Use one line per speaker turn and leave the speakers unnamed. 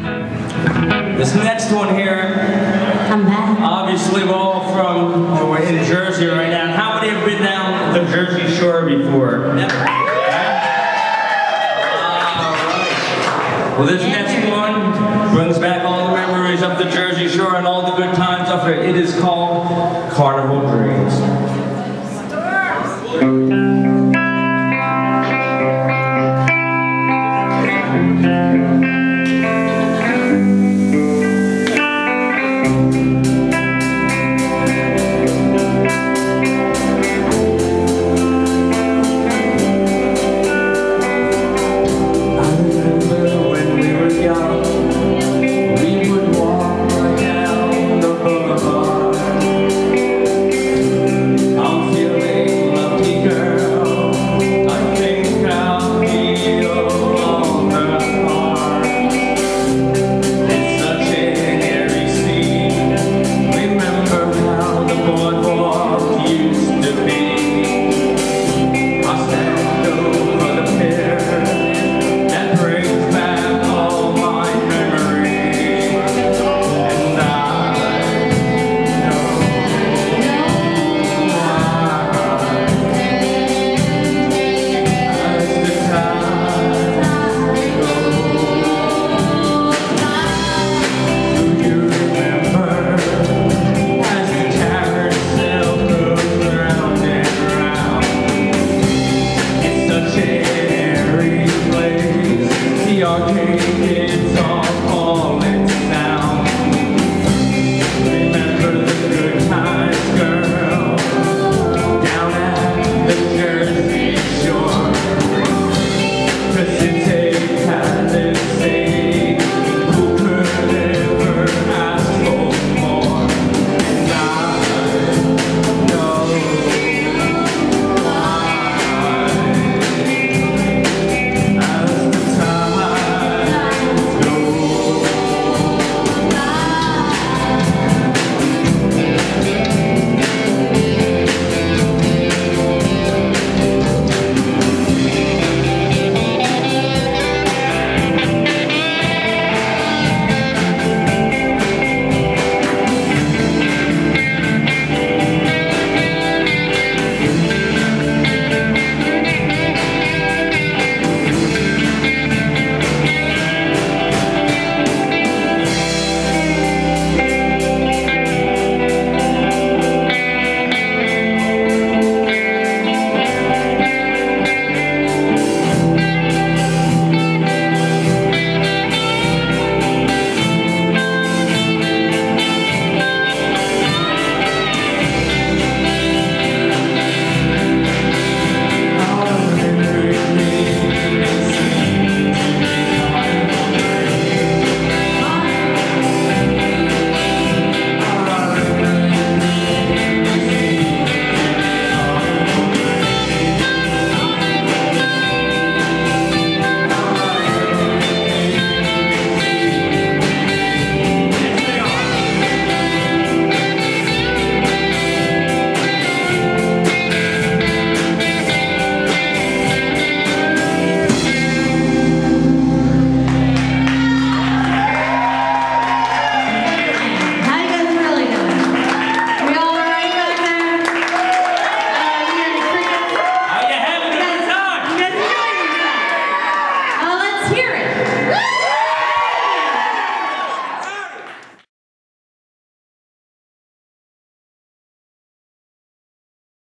This next one here, obviously we're all from, or we're in Jersey right now. How many have been down the Jersey Shore before? Never. Well, this next one brings back all the memories of the Jersey Shore and all the good times of it. It is called Carnival Dreams.